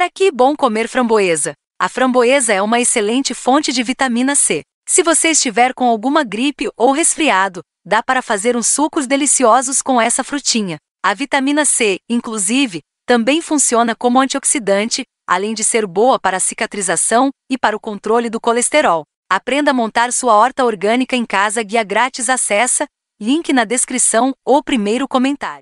Para que bom comer framboesa? A framboesa é uma excelente fonte de vitamina C. Se você estiver com alguma gripe ou resfriado, dá para fazer uns sucos deliciosos com essa frutinha. A vitamina C, inclusive, também funciona como antioxidante, além de ser boa para a cicatrização e para o controle do colesterol. Aprenda a montar sua horta orgânica em casa guia grátis acessa, link na descrição ou primeiro comentário.